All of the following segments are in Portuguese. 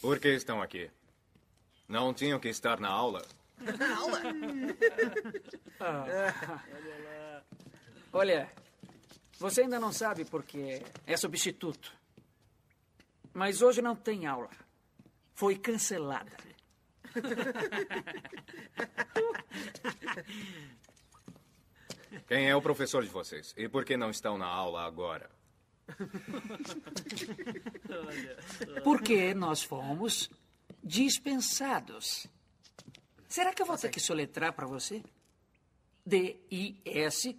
Por que estão aqui? Não tinham que estar na aula? aula? Ah. Olha, você ainda não sabe porque é substituto. Mas hoje não tem aula. Foi cancelada. Quem é o professor de vocês? E por que não estão na aula agora? Porque nós fomos dispensados. Será que eu vou ter que soletrar para você? D-I-S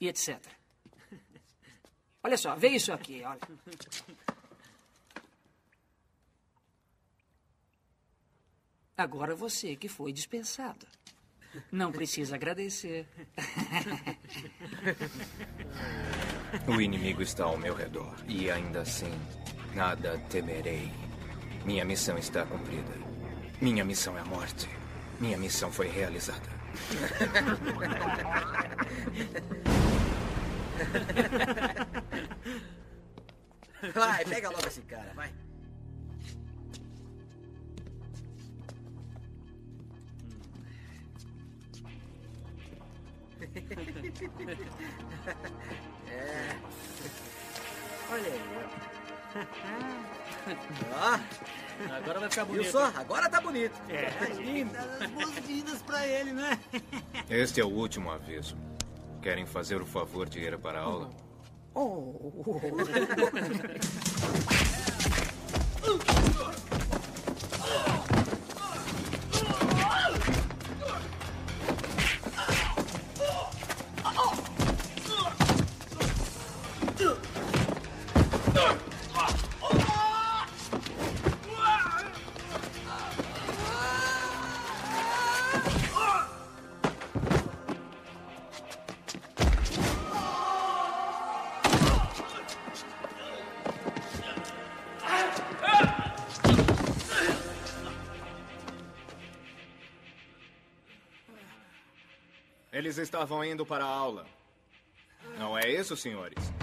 e etc. Olha só, vê isso aqui, olha. Agora você que foi dispensado. Não precisa agradecer. O inimigo está ao meu redor e ainda assim nada temerei. Minha missão está cumprida. Minha missão é a morte. Minha missão foi realizada. Vai, pega logo esse cara, vai. É. Olha aí, ó. Agora vai ficar bonito. Viu só? Agora tá bonito. É, lindo. As boas-vindas pra ele, né? Este é o último aviso. Querem fazer o favor de ir para a aula? Oh. Eles estavam indo para a aula. Não é isso, senhores?